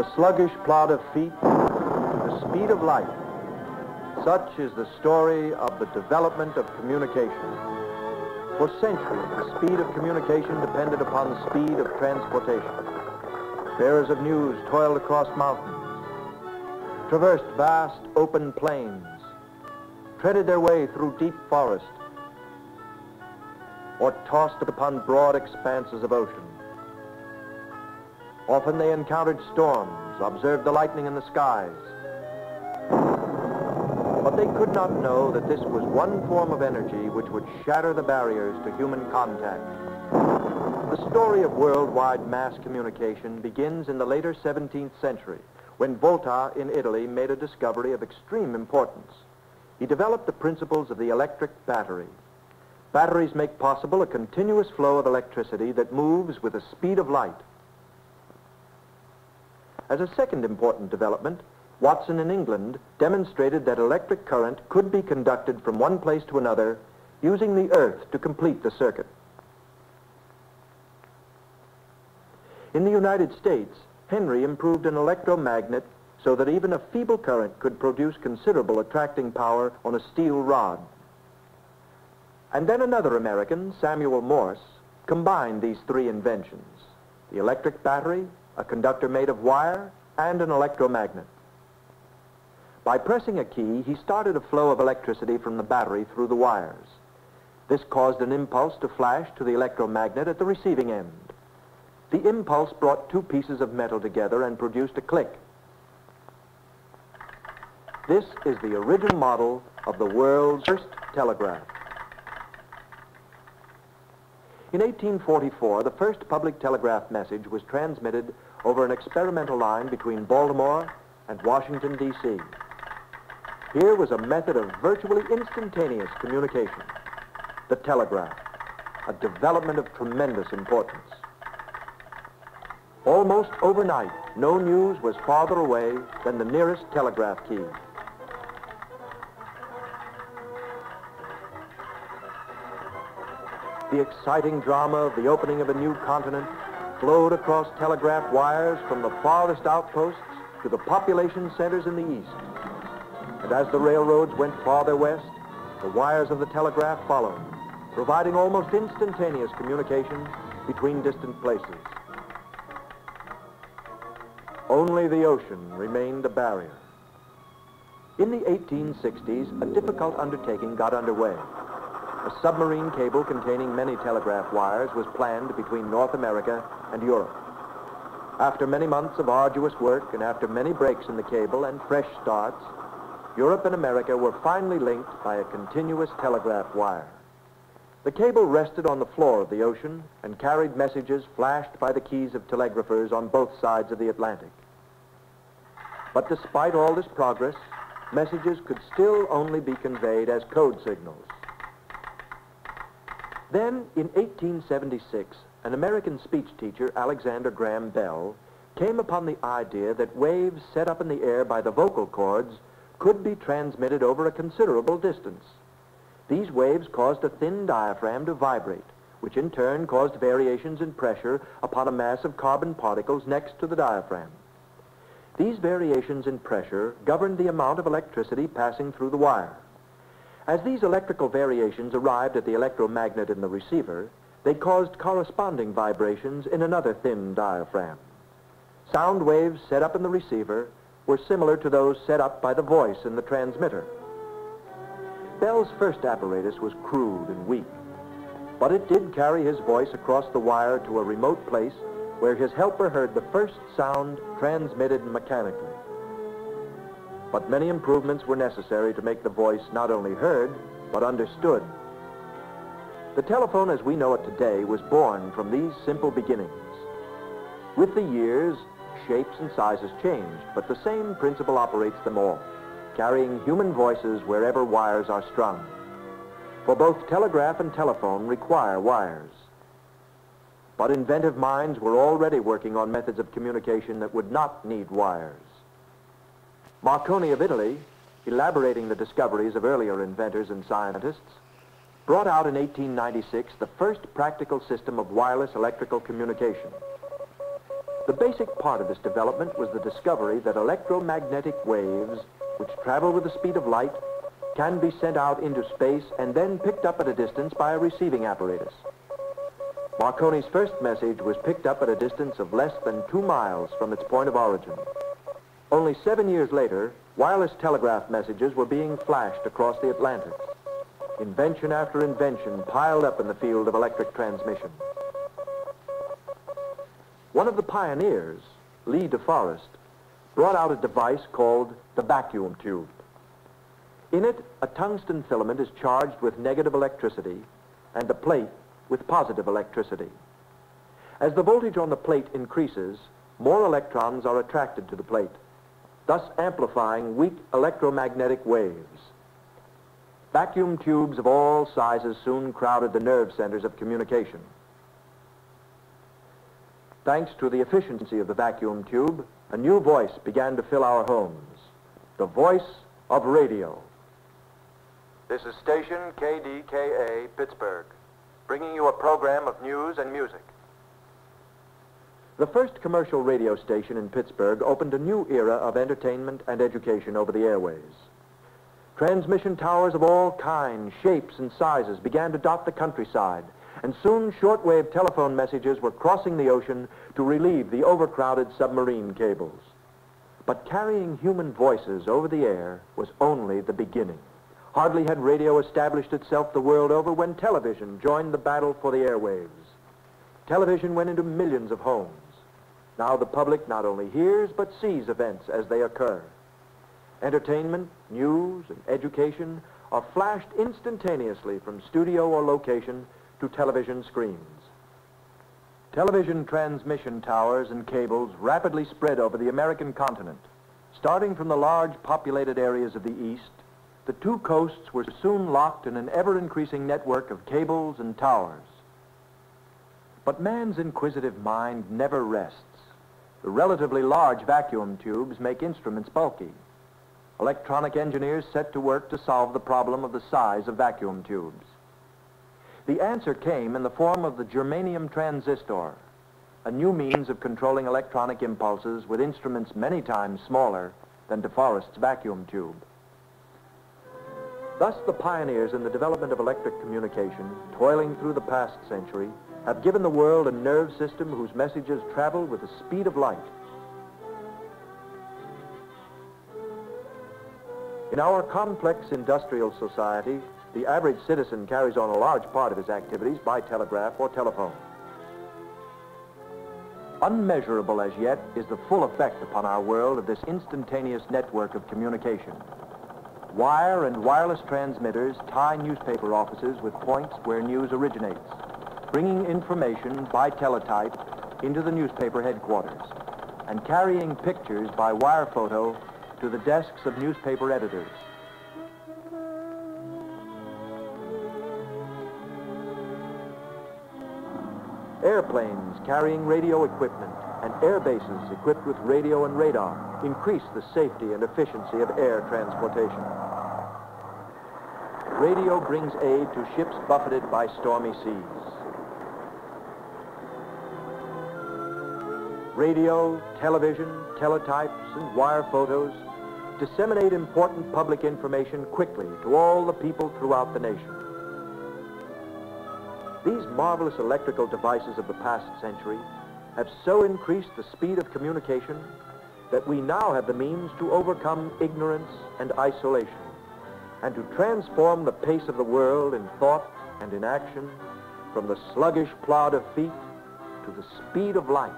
The sluggish plod of feet to the speed of light, such is the story of the development of communication. For centuries, the speed of communication depended upon the speed of transportation. Bearers of news toiled across mountains, traversed vast open plains, treaded their way through deep forest, or tossed upon broad expanses of ocean. Often they encountered storms, observed the lightning in the skies. But they could not know that this was one form of energy which would shatter the barriers to human contact. The story of worldwide mass communication begins in the later 17th century when Volta in Italy made a discovery of extreme importance. He developed the principles of the electric battery. Batteries make possible a continuous flow of electricity that moves with the speed of light. As a second important development, Watson in England demonstrated that electric current could be conducted from one place to another using the earth to complete the circuit. In the United States, Henry improved an electromagnet so that even a feeble current could produce considerable attracting power on a steel rod. And then another American, Samuel Morse, combined these three inventions, the electric battery, a conductor made of wire, and an electromagnet. By pressing a key, he started a flow of electricity from the battery through the wires. This caused an impulse to flash to the electromagnet at the receiving end. The impulse brought two pieces of metal together and produced a click. This is the original model of the world's first telegraph. In 1844, the first public telegraph message was transmitted over an experimental line between Baltimore and Washington, D.C. Here was a method of virtually instantaneous communication, the telegraph, a development of tremendous importance. Almost overnight, no news was farther away than the nearest telegraph key. The exciting drama of the opening of a new continent flowed across telegraph wires from the farthest outposts to the population centers in the east. And as the railroads went farther west, the wires of the telegraph followed, providing almost instantaneous communication between distant places. Only the ocean remained a barrier. In the 1860s, a difficult undertaking got underway. A submarine cable containing many telegraph wires was planned between North America and Europe. After many months of arduous work and after many breaks in the cable and fresh starts, Europe and America were finally linked by a continuous telegraph wire. The cable rested on the floor of the ocean and carried messages flashed by the keys of telegraphers on both sides of the Atlantic. But despite all this progress, messages could still only be conveyed as code signals. Then, in 1876, an American speech teacher, Alexander Graham Bell, came upon the idea that waves set up in the air by the vocal cords could be transmitted over a considerable distance. These waves caused a thin diaphragm to vibrate, which in turn caused variations in pressure upon a mass of carbon particles next to the diaphragm. These variations in pressure governed the amount of electricity passing through the wire. As these electrical variations arrived at the electromagnet in the receiver, they caused corresponding vibrations in another thin diaphragm. Sound waves set up in the receiver were similar to those set up by the voice in the transmitter. Bell's first apparatus was crude and weak, but it did carry his voice across the wire to a remote place where his helper heard the first sound transmitted mechanically. But many improvements were necessary to make the voice not only heard, but understood. The telephone as we know it today was born from these simple beginnings. With the years, shapes and sizes changed, but the same principle operates them all, carrying human voices wherever wires are strung. For both telegraph and telephone require wires. But inventive minds were already working on methods of communication that would not need wires. Marconi of Italy, elaborating the discoveries of earlier inventors and scientists, brought out in 1896 the first practical system of wireless electrical communication. The basic part of this development was the discovery that electromagnetic waves, which travel with the speed of light, can be sent out into space and then picked up at a distance by a receiving apparatus. Marconi's first message was picked up at a distance of less than two miles from its point of origin. Only seven years later, wireless telegraph messages were being flashed across the Atlantic. Invention after invention piled up in the field of electric transmission. One of the pioneers, Lee DeForest, brought out a device called the vacuum tube. In it, a tungsten filament is charged with negative electricity and a plate with positive electricity. As the voltage on the plate increases, more electrons are attracted to the plate, thus amplifying weak electromagnetic waves. Vacuum tubes of all sizes soon crowded the nerve centers of communication. Thanks to the efficiency of the vacuum tube, a new voice began to fill our homes, the voice of radio. This is station KDKA, Pittsburgh, bringing you a program of news and music. The first commercial radio station in Pittsburgh opened a new era of entertainment and education over the airways. Transmission towers of all kinds, shapes, and sizes began to dot the countryside, and soon shortwave telephone messages were crossing the ocean to relieve the overcrowded submarine cables. But carrying human voices over the air was only the beginning. Hardly had radio established itself the world over when television joined the battle for the airwaves. Television went into millions of homes. Now the public not only hears but sees events as they occur. Entertainment, news, and education are flashed instantaneously from studio or location to television screens. Television transmission towers and cables rapidly spread over the American continent. Starting from the large populated areas of the East, the two coasts were soon locked in an ever-increasing network of cables and towers. But man's inquisitive mind never rests. The relatively large vacuum tubes make instruments bulky. Electronic engineers set to work to solve the problem of the size of vacuum tubes. The answer came in the form of the germanium transistor, a new means of controlling electronic impulses with instruments many times smaller than DeForest's vacuum tube. Thus, the pioneers in the development of electric communication, toiling through the past century, have given the world a nerve system whose messages travel with the speed of light. In our complex industrial society, the average citizen carries on a large part of his activities by telegraph or telephone. Unmeasurable as yet is the full effect upon our world of this instantaneous network of communication. Wire and wireless transmitters tie newspaper offices with points where news originates, bringing information by teletype into the newspaper headquarters and carrying pictures by wire photo to the desks of newspaper editors. Airplanes carrying radio equipment and air bases equipped with radio and radar increase the safety and efficiency of air transportation. Radio brings aid to ships buffeted by stormy seas. Radio, television, teletypes, and wire photos disseminate important public information quickly to all the people throughout the nation. These marvelous electrical devices of the past century have so increased the speed of communication that we now have the means to overcome ignorance and isolation and to transform the pace of the world in thought and in action from the sluggish plod of feet to the speed of light.